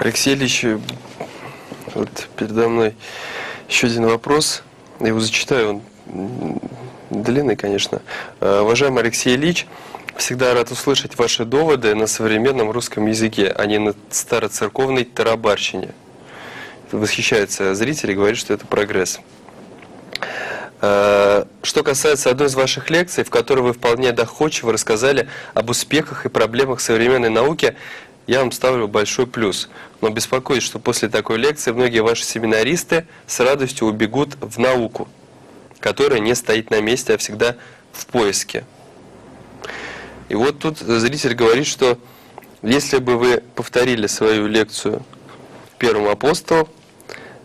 Алексей Ильич, вот передо мной еще один вопрос. Я его зачитаю, он длинный, конечно. Э, уважаемый Алексей Ильич, всегда рад услышать ваши доводы на современном русском языке, а не на староцерковной тарабарщине. Восхищаются зрители, говорят, что это прогресс. Э, что касается одной из ваших лекций, в которой вы вполне доходчиво рассказали об успехах и проблемах современной науки, я вам ставлю большой плюс. Но беспокоюсь, что после такой лекции многие ваши семинаристы с радостью убегут в науку, которая не стоит на месте, а всегда в поиске. И вот тут зритель говорит, что если бы вы повторили свою лекцию первому апостолу,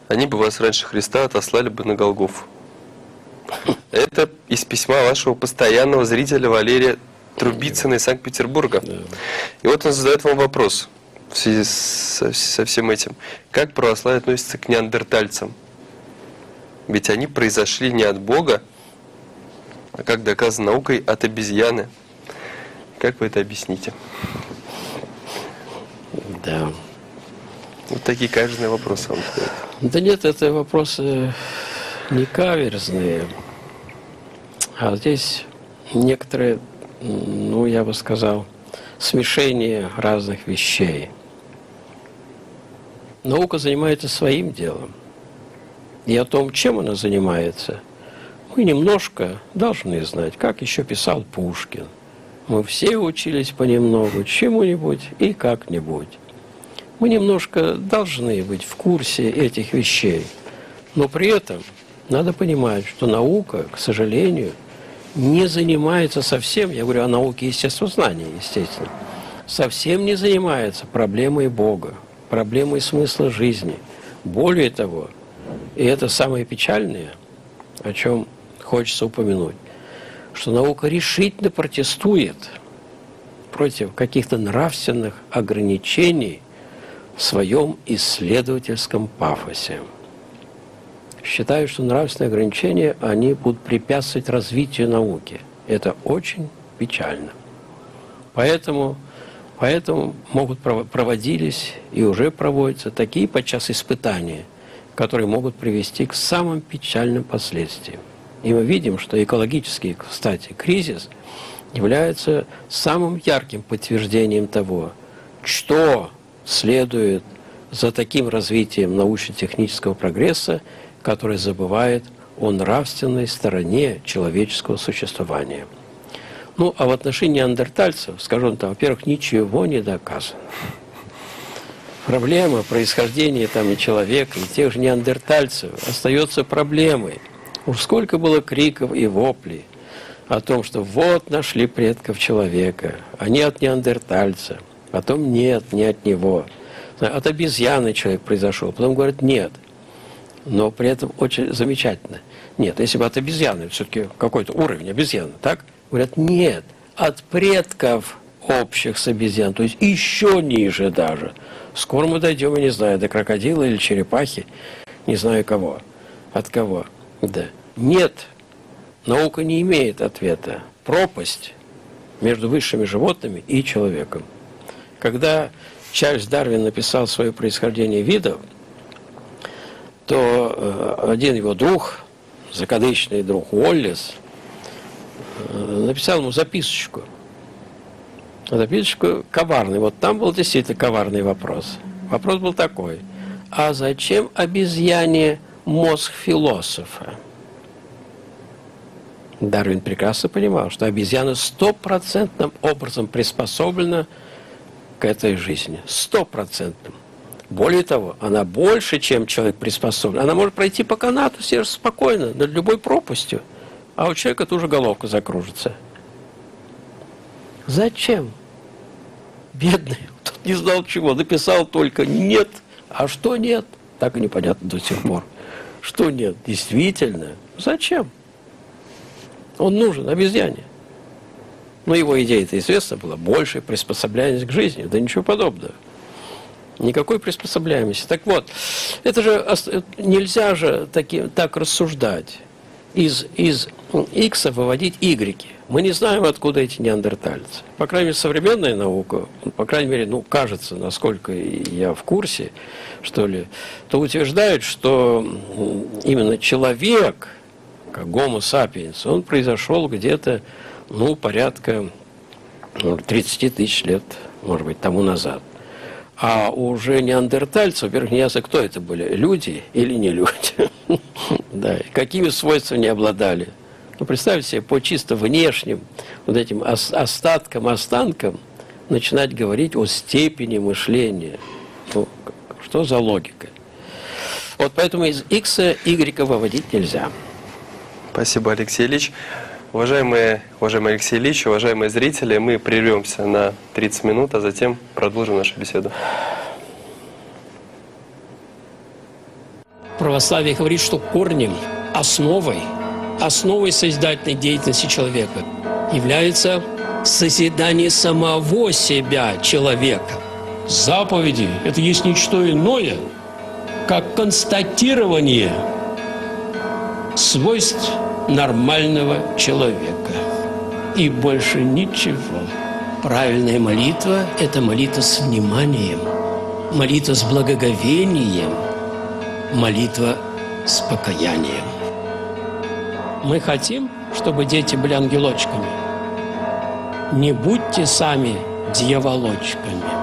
они бы вас раньше Христа отослали бы на Голгофу. Это из письма вашего постоянного зрителя Валерия Трубицына из Санкт-Петербурга. И вот он задает вам вопрос в связи со, со всем этим. Как православие относится к неандертальцам? Ведь они произошли не от Бога, а, как доказано наукой, от обезьяны. Как вы это объясните? Да. Вот такие каверзные вопросы вам задают. Да нет, это вопросы не каверзные. А здесь некоторые, ну, я бы сказал, смешение разных вещей. Наука занимается своим делом. И о том, чем она занимается, мы немножко должны знать, как еще писал Пушкин. Мы все учились понемногу, чему-нибудь и как-нибудь. Мы немножко должны быть в курсе этих вещей. Но при этом надо понимать, что наука, к сожалению, не занимается совсем, я говорю о науке естествознания, естественно, совсем не занимается проблемой Бога, проблемой смысла жизни. Более того, и это самое печальное, о чем хочется упомянуть, что наука решительно протестует против каких-то нравственных ограничений в своем исследовательском пафосе считаю, что нравственные ограничения, они будут препятствовать развитию науки. Это очень печально. Поэтому, поэтому могут проводились и уже проводятся такие подчас испытания, которые могут привести к самым печальным последствиям. И мы видим, что экологический, кстати, кризис является самым ярким подтверждением того, что следует за таким развитием научно-технического прогресса который забывает о нравственной стороне человеческого существования. Ну, а в отношении неандертальцев, скажем так, во-первых, ничего не доказано. Проблема происхождения там и человека, и тех же неандертальцев остается проблемой. Уж сколько было криков и воплей о том, что вот нашли предков человека, они от неандертальца, потом нет, не от него. От обезьяны человек произошел, потом говорят нет – но при этом очень замечательно. Нет, если бы от обезьяны, все-таки какой-то уровень обезьяны, так? Говорят, нет, от предков общих с обезьян, то есть еще ниже даже. Скоро мы дойдем, я не знаю, до крокодила или черепахи, не знаю кого. От кого? Да. Нет, наука не имеет ответа. Пропасть между высшими животными и человеком. Когда Чарльз Дарвин написал свое происхождение видов, то э, один его друг, закадычный друг Уоллес, э, написал ему записочку. Записочку коварный. Вот там был действительно коварный вопрос. Вопрос был такой. А зачем обезьяне мозг философа? Дарвин прекрасно понимал, что обезьяна стопроцентным образом приспособлена к этой жизни. Стопроцентным. Более того, она больше, чем человек приспособлен. Она может пройти по канату себе спокойно, над любой пропастью. А у человека тоже головка закружится. Зачем? Бедный, тот не знал чего, написал только «нет». А что нет? Так и непонятно до сих пор. Что нет? Действительно. Зачем? Он нужен обезьяне. Но его идея-то известна была. Большая приспособляемость к жизни. Да ничего подобного. Никакой приспособляемости. Так вот, это же нельзя же таки, так рассуждать. Из, из x выводить y. Мы не знаем, откуда эти неандертальцы. По крайней мере, современная наука, по крайней мере, ну, кажется, насколько я в курсе, что ли, то утверждает, что именно человек, как Homo sapiens, он произошел где-то, ну, порядка 30 ну, тысяч лет, может быть, тому назад. А уже неандертальцы, во-первых, не ясно, кто это были, люди или не люди. да, какими свойствами они обладали. Ну, представьте себе, по чисто внешним вот этим остаткам, останкам начинать говорить о степени мышления. Ну, что за логика? Вот поэтому из X Y выводить нельзя. Спасибо, Алексей Ильич. Уважаемые, уважаемый Алексей Ильич, уважаемые зрители, мы прервемся на 30 минут, а затем продолжим нашу беседу. Православие говорит, что корнем, основой, основой созидательной деятельности человека является созидание самого себя человека. Заповеди – это есть ничто иное, как констатирование свойств нормального человека. И больше ничего. Правильная молитва – это молитва с вниманием, молитва с благоговением, молитва с покаянием. Мы хотим, чтобы дети были ангелочками. Не будьте сами дьяволочками.